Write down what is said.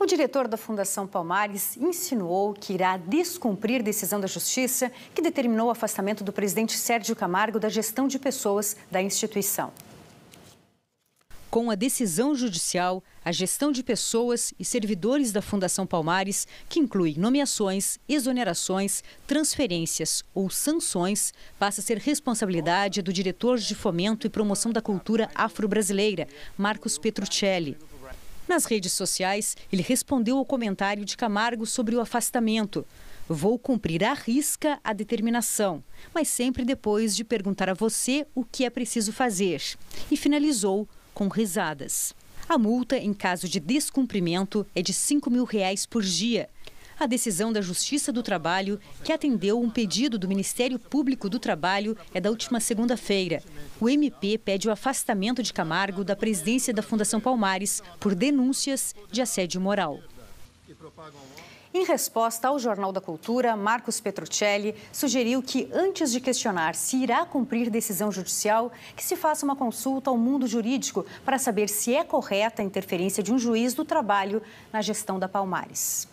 O diretor da Fundação Palmares insinuou que irá descumprir decisão da Justiça que determinou o afastamento do presidente Sérgio Camargo da gestão de pessoas da instituição. Com a decisão judicial, a gestão de pessoas e servidores da Fundação Palmares, que inclui nomeações, exonerações, transferências ou sanções, passa a ser responsabilidade do diretor de Fomento e Promoção da Cultura Afro-Brasileira, Marcos Petruccelli. Nas redes sociais, ele respondeu ao comentário de Camargo sobre o afastamento. Vou cumprir à risca a determinação, mas sempre depois de perguntar a você o que é preciso fazer. E finalizou com risadas. A multa, em caso de descumprimento, é de 5 mil reais por dia a decisão da Justiça do Trabalho, que atendeu um pedido do Ministério Público do Trabalho, é da última segunda-feira. O MP pede o afastamento de Camargo da presidência da Fundação Palmares por denúncias de assédio moral. Em resposta ao Jornal da Cultura, Marcos Petruccelli sugeriu que, antes de questionar se irá cumprir decisão judicial, que se faça uma consulta ao mundo jurídico para saber se é correta a interferência de um juiz do trabalho na gestão da Palmares.